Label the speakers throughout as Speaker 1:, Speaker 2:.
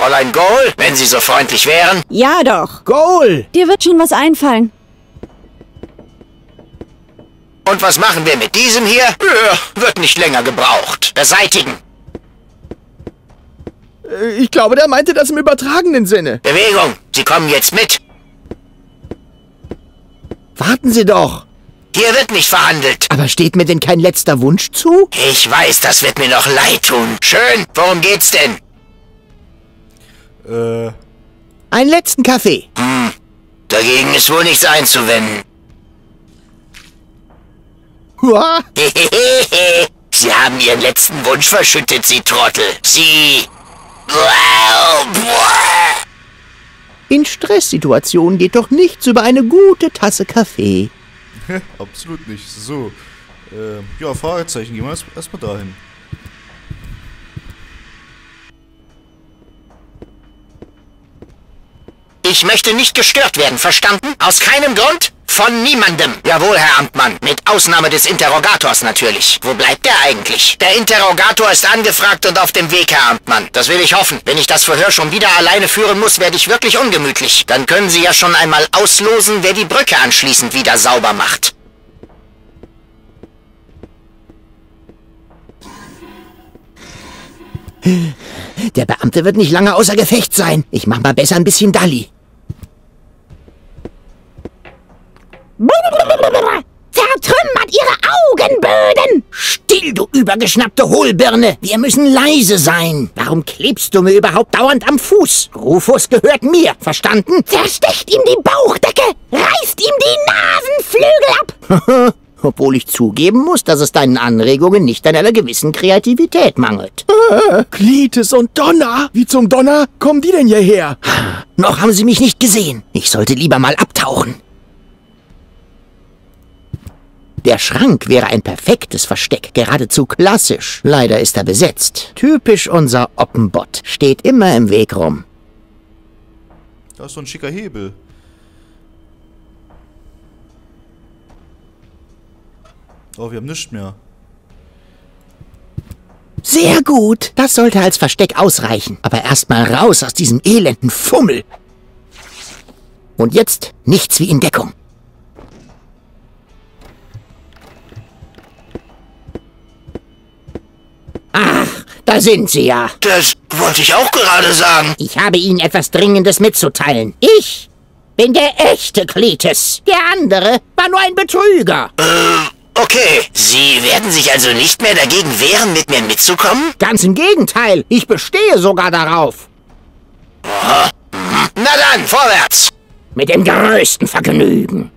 Speaker 1: Fräulein Goal, wenn Sie so freundlich wären.
Speaker 2: Ja doch.
Speaker 3: Goal!
Speaker 2: Dir wird schon was einfallen.
Speaker 1: Und was machen wir mit diesem hier? Ja, wird nicht länger gebraucht. Beseitigen.
Speaker 3: Äh, Ich glaube, der meinte das im übertragenen Sinne.
Speaker 1: Bewegung. Sie kommen jetzt mit.
Speaker 3: Warten Sie doch.
Speaker 1: Hier wird nicht verhandelt.
Speaker 3: Aber steht mir denn kein letzter Wunsch zu?
Speaker 1: Ich weiß, das wird mir noch leid tun. Schön. Worum geht's denn?
Speaker 4: Äh,
Speaker 3: Einen letzten Kaffee.
Speaker 1: Dagegen ist wohl nichts einzuwenden.
Speaker 3: Hua.
Speaker 1: Sie haben Ihren letzten Wunsch verschüttet, Sie Trottel. Sie...
Speaker 3: In Stresssituationen geht doch nichts über eine gute Tasse Kaffee.
Speaker 4: absolut nicht. So. Äh, ja, Fragezeichen. Gehen wir erst- erstmal dahin.
Speaker 1: Ich möchte nicht gestört werden, verstanden? Aus keinem Grund? Von niemandem. Jawohl, Herr Amtmann. Mit Ausnahme des Interrogators natürlich. Wo bleibt der eigentlich? Der Interrogator ist angefragt und auf dem Weg, Herr Amtmann. Das will ich hoffen. Wenn ich das Verhör schon wieder alleine führen muss, werde ich wirklich ungemütlich. Dann können Sie ja schon einmal auslosen, wer die Brücke anschließend wieder sauber macht.
Speaker 3: Der Beamte wird nicht lange außer Gefecht sein. Ich mach mal besser ein bisschen Dalli.
Speaker 2: Zertrümmert ihre Augenböden!
Speaker 3: Still, du übergeschnappte Hohlbirne! Wir müssen leise sein. Warum klebst du mir überhaupt dauernd am Fuß? Rufus gehört mir, verstanden?
Speaker 2: Zerstecht ihm die Bauchdecke! Reißt ihm die Nasenflügel ab!
Speaker 3: Obwohl ich zugeben muss, dass es deinen Anregungen nicht an einer gewissen Kreativität mangelt.
Speaker 5: Klites und Donner? Wie zum Donner kommen die denn hierher?
Speaker 3: Noch haben sie mich nicht gesehen. Ich sollte lieber mal abtauchen. Der Schrank wäre ein perfektes Versteck, geradezu klassisch. Leider ist er besetzt. Typisch unser Oppenbott. Steht immer im Weg rum.
Speaker 4: Da ist so ein schicker Hebel. Oh, wir haben nichts mehr.
Speaker 3: Sehr gut. Das sollte als Versteck ausreichen. Aber erstmal raus aus diesem elenden Fummel. Und jetzt nichts wie in Deckung. Da sind Sie ja.
Speaker 1: Das wollte ich auch gerade sagen.
Speaker 3: Ich habe Ihnen etwas Dringendes mitzuteilen. Ich bin der echte Kletes. Der andere war nur ein Betrüger.
Speaker 1: Okay, Sie werden sich also nicht mehr dagegen wehren, mit mir mitzukommen?
Speaker 3: Ganz im Gegenteil. Ich bestehe sogar darauf.
Speaker 1: Na dann, vorwärts!
Speaker 3: Mit dem größten Vergnügen.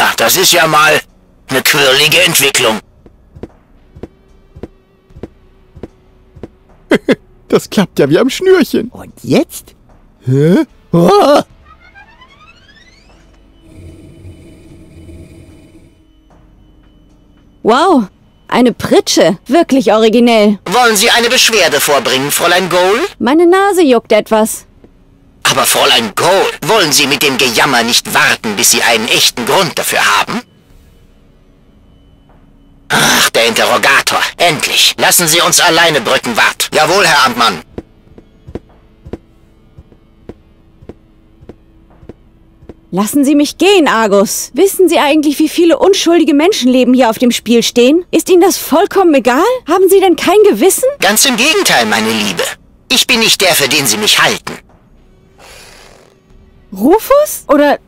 Speaker 1: Na, das ist ja mal eine quirlige Entwicklung.
Speaker 5: Das klappt ja wie am Schnürchen.
Speaker 3: Und jetzt?
Speaker 5: Hä?
Speaker 3: Oh,
Speaker 2: Wow, eine Pritsche. Wirklich originell.
Speaker 1: Wollen Sie eine Beschwerde vorbringen, Fräulein Goal?
Speaker 2: Meine Nase juckt etwas.
Speaker 1: Aber Fräulein Goal, wollen Sie mit dem Gejammer nicht warten, bis Sie einen echten Grund dafür haben? Ach, der Interrogator. Endlich. Lassen Sie uns alleine, Brückenwart. Jawohl, Herr Amtmann.
Speaker 2: Lassen Sie mich gehen, Argus. Wissen Sie eigentlich, wie viele unschuldige Menschenleben hier auf dem Spiel stehen? Ist Ihnen das vollkommen egal? Haben Sie denn kein Gewissen?
Speaker 1: Ganz im Gegenteil, meine Liebe. Ich bin nicht der, für den Sie mich halten.
Speaker 2: Rufus? Oder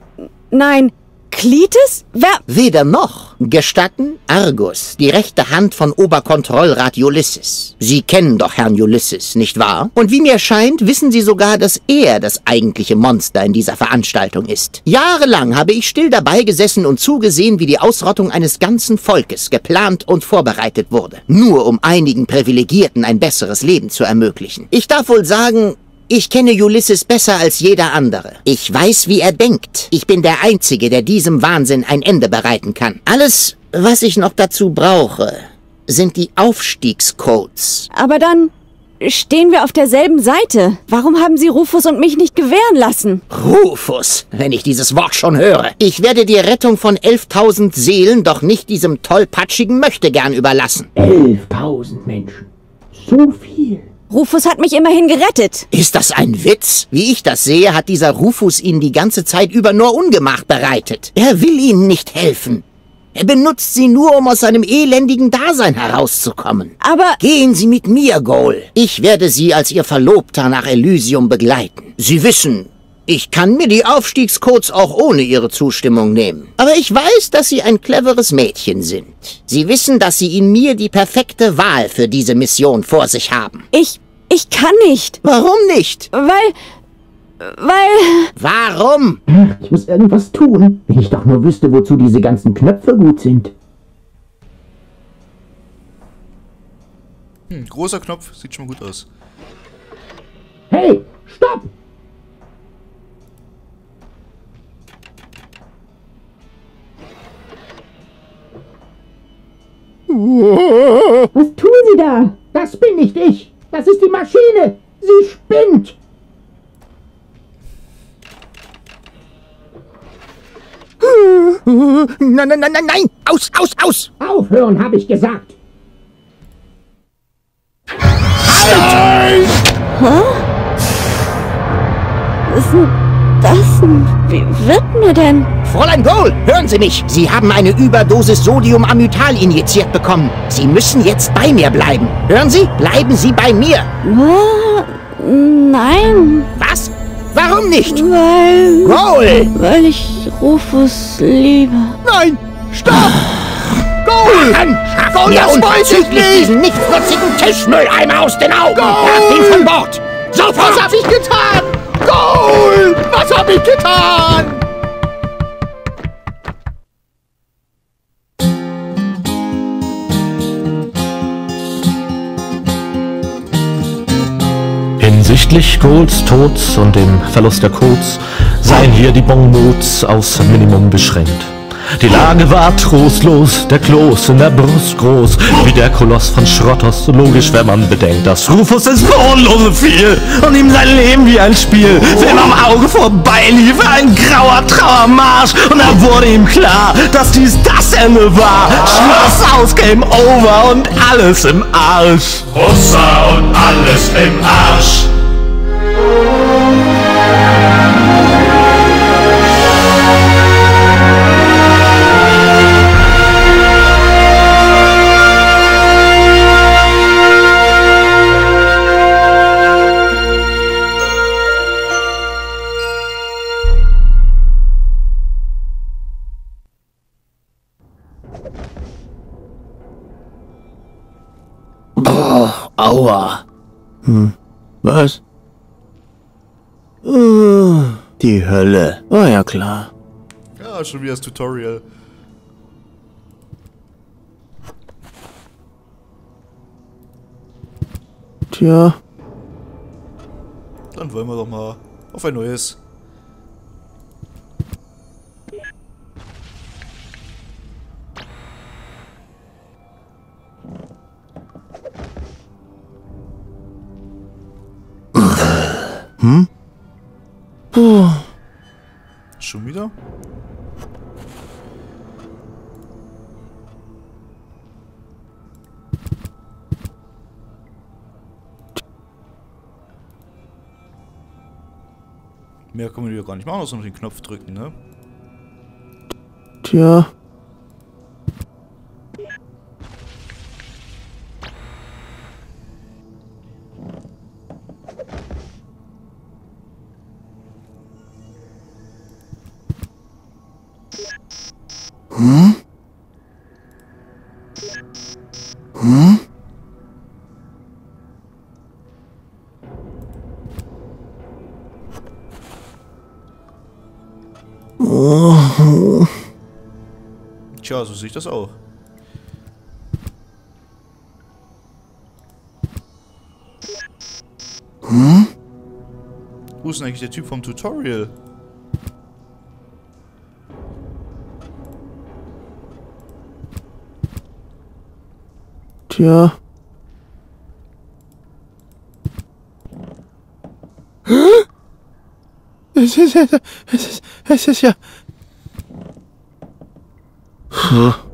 Speaker 2: nein, Klites? Wer?
Speaker 3: weder noch. Gestatten Argus, die rechte Hand von Oberkontrollrat Ulysses. Sie kennen doch Herrn Ulysses, nicht wahr? Und wie mir scheint, wissen Sie sogar, dass er das eigentliche Monster in dieser Veranstaltung ist. Jahrelang habe ich still dabei gesessen und zugesehen, wie die Ausrottung eines ganzen Volkes geplant und vorbereitet wurde. Nur um einigen Privilegierten ein besseres Leben zu ermöglichen. Ich darf wohl sagen, ich kenne Ulysses besser als jeder andere. Ich weiß, wie er denkt. Ich bin der Einzige, der diesem Wahnsinn ein Ende bereiten kann. Alles, was ich noch dazu brauche, sind die Aufstiegscodes.
Speaker 2: Aber dann stehen wir auf derselben Seite. Warum haben Sie Rufus und mich nicht gewähren lassen?
Speaker 3: Rufus, wenn ich dieses Wort schon höre. Ich werde die Rettung von 11.000 Seelen doch nicht diesem tollpatschigen Möchtegern überlassen.
Speaker 6: 11.000 Menschen. So viel.
Speaker 2: Rufus hat mich immerhin gerettet.
Speaker 3: Ist das ein Witz? Wie ich das sehe, hat dieser Rufus Ihnen die ganze Zeit über nur Ungemach bereitet. Er will Ihnen nicht helfen. Er benutzt Sie nur, um aus seinem elendigen Dasein herauszukommen.
Speaker 2: Aber
Speaker 3: Gehen Sie mit mir, Goal. Ich werde Sie als Ihr Verlobter nach Elysium begleiten. Sie wissen, ich kann mir die Aufstiegscodes auch ohne Ihre Zustimmung nehmen. Aber ich weiß, dass Sie ein cleveres Mädchen sind. Sie wissen, dass Sie in mir die perfekte Wahl für diese Mission vor sich haben.
Speaker 2: ich, ich kann nicht.
Speaker 3: Warum nicht?
Speaker 2: Weil, weil,
Speaker 3: Warum?
Speaker 6: Ich muss irgendwas tun. Wenn ich doch nur wüsste, wozu diese ganzen Knöpfe gut sind.
Speaker 4: Hm, großer Knopf, sieht schon mal gut aus.
Speaker 6: Hey, Was tun Sie da? Das bin nicht ich. Das ist die Maschine. Sie spinnt.
Speaker 3: Nein, nein, nein, nein, nein! Aus, aus, aus!
Speaker 6: Aufhören, habe ich gesagt.
Speaker 2: was ist denn das? Wie wird mir denn?
Speaker 3: Fräulein Goal, hören Sie mich! Sie haben eine Überdosis Sodiumamytal injiziert bekommen. Sie müssen jetzt bei mir bleiben. Hören Sie? Bleiben Sie bei mir.
Speaker 2: Nein,
Speaker 3: Was? Warum nicht?
Speaker 2: weil,
Speaker 3: Goal!
Speaker 2: weil ich Rufus liebe.
Speaker 5: Nein! Stopp! Goal!
Speaker 3: Mann, schaff mir
Speaker 5: das wollte ich nicht.
Speaker 3: diesen nichtsnutzigen Tischmülleimer aus den Augen! Werft ihn von Bord! Sofort!
Speaker 5: Was hab ich getan? Goal! Was hab ich getan?
Speaker 7: Hinsichtlich Golds Tods und dem Verlust der Codes seien hier die Bonmots aufs Minimum beschränkt. Die Lage war trostlos, der Kloß in der Brust groß, wie der Koloss von Schrottos. Logisch, wenn man bedenkt, dass Rufus ins Bodenlose fiel und ihm sein Leben wie ein Spiel immer am Auge vorbeilief, ein grauer Trauermarsch. Und da wurde ihm klar, dass dies das Ende war. Schloss aus, Game Over und alles im Arsch.
Speaker 8: Russa und alles im Arsch.
Speaker 5: Aua. Hm. Was? Uh, die Hölle. War ja klar.
Speaker 4: Ja, schon wieder das Tutorial.
Speaker 5: Tja.
Speaker 4: Dann wollen wir doch mal auf ein neues. Schon wieder? Mehr kann man hier gar nicht machen, außer noch den Knopf drücken, ne?
Speaker 5: Tja.
Speaker 4: Tja, so sehe ich das auch. Wo ist denn eigentlich der Typ vom Tutorial?
Speaker 5: 行嗯？谢谢谢谢谢谢谢。呵？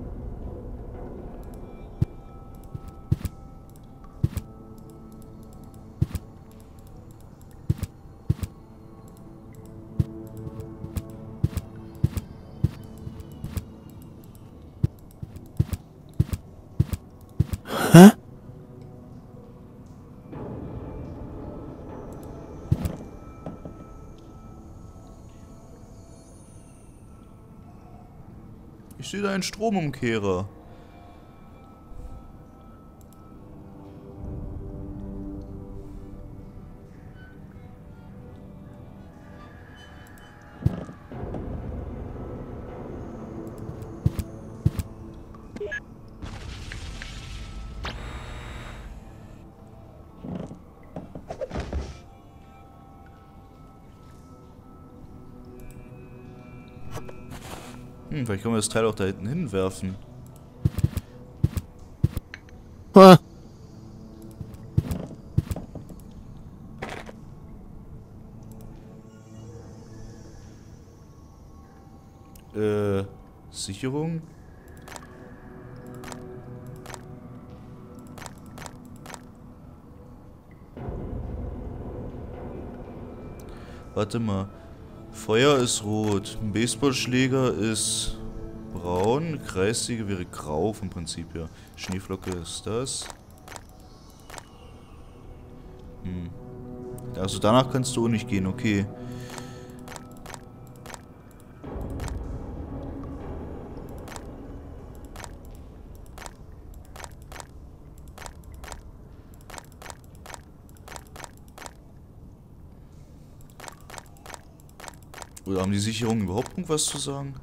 Speaker 4: Ich sehe da Hm, vielleicht können wir das Teil auch da hinten hinwerfen.
Speaker 3: Ha,
Speaker 4: Äh, Sicherung? Warte mal. Feuer ist rot, Baseballschläger ist braun, Kreissäge wäre grau vom Prinzip her. Schneeflocke ist das. Hm. Also danach kannst du auch nicht gehen, okay. Oder haben die Sicherungen überhaupt irgendwas zu sagen?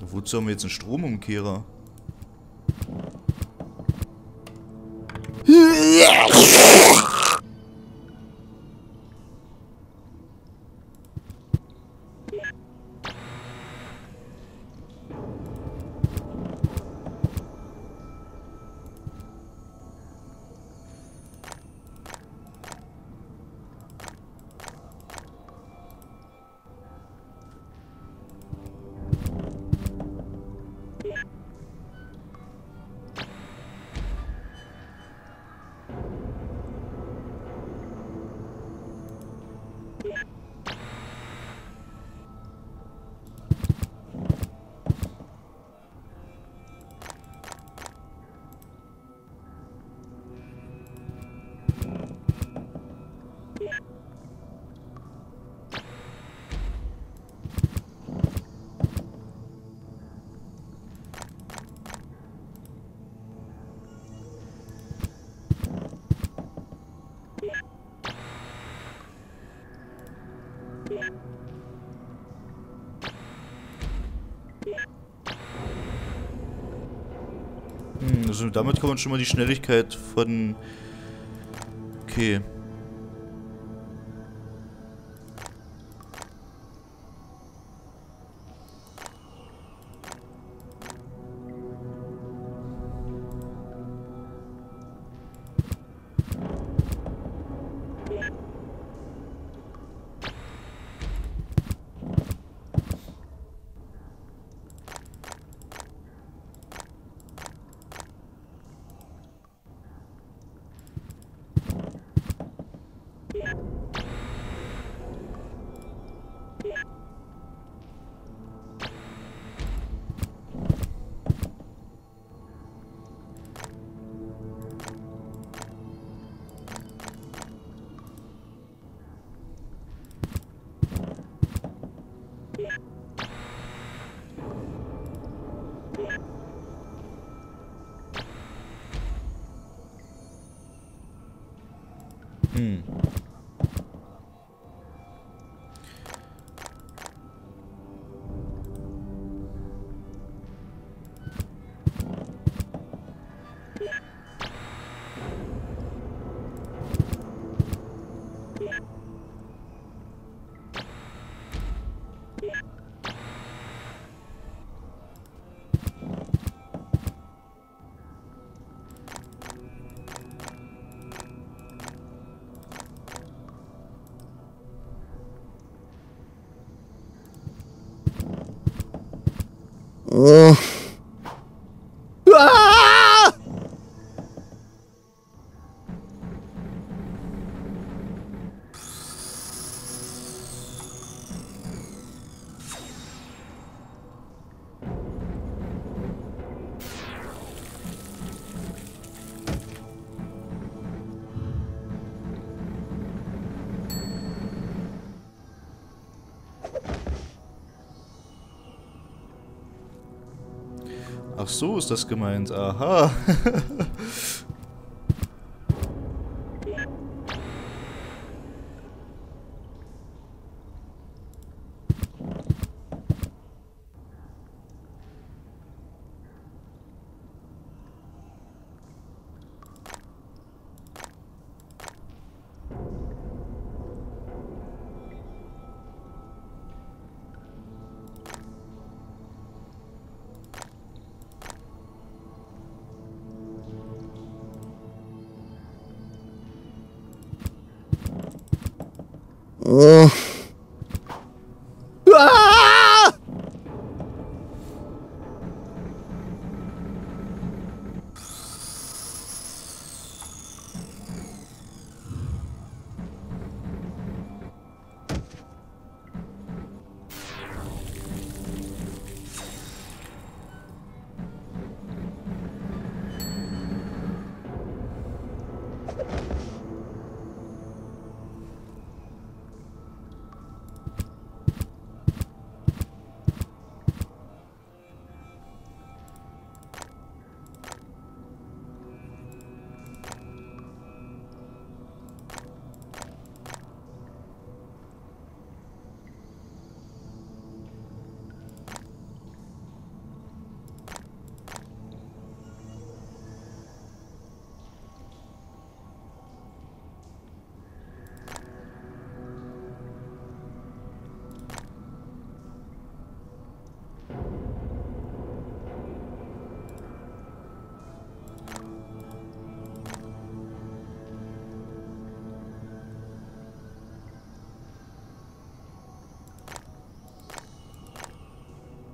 Speaker 4: Wozu haben wir jetzt einen Stromumkehrer? Also damit kann man schon mal die Schnelligkeit von... Okay. Hm. 嗯、so ist das gemeint. Aha.
Speaker 3: Uh.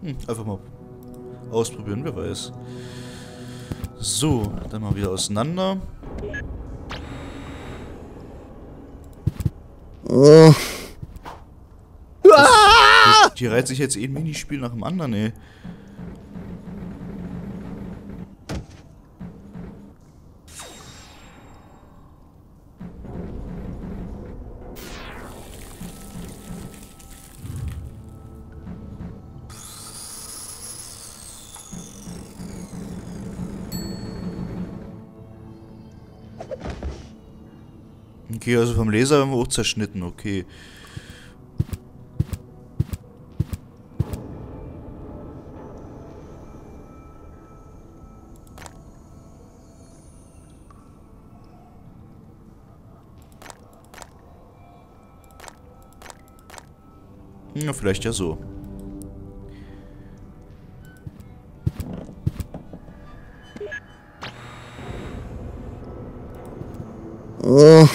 Speaker 3: Hm, einfach mal ausprobieren, wer weiß. So, dann mal wieder auseinander. Ah!
Speaker 4: Die reiht sich jetzt eh ein Minispiel nach dem anderen, ey. Okay, also vom Laser haben wir auch zerschnitten, okay. Ja, vielleicht ja so.
Speaker 3: Ah!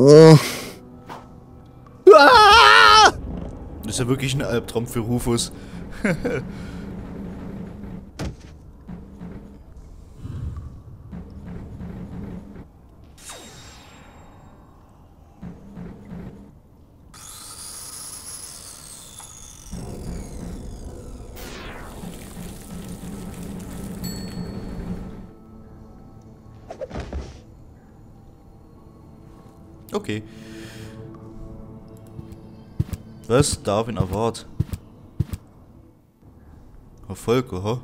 Speaker 3: Ah!
Speaker 4: Das ist ja wirklich ein Albtraum für Rufus. Okay. Was darf ihn erwarten? Erfolg, aha.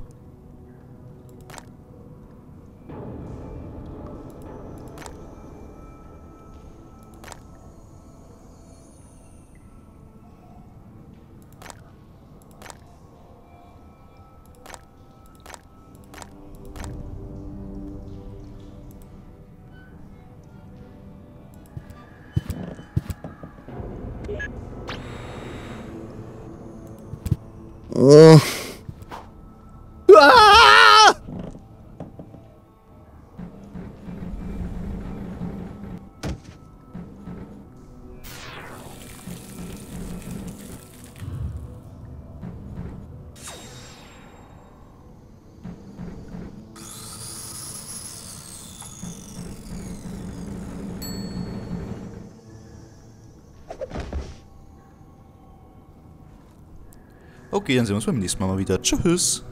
Speaker 3: Oh.
Speaker 4: Okay, dann sehen wir uns beim nächsten mal wieder. Tschüss.